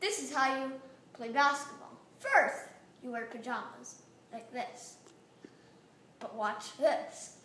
This is how you play basketball. First, you wear pajamas, like this. But watch this.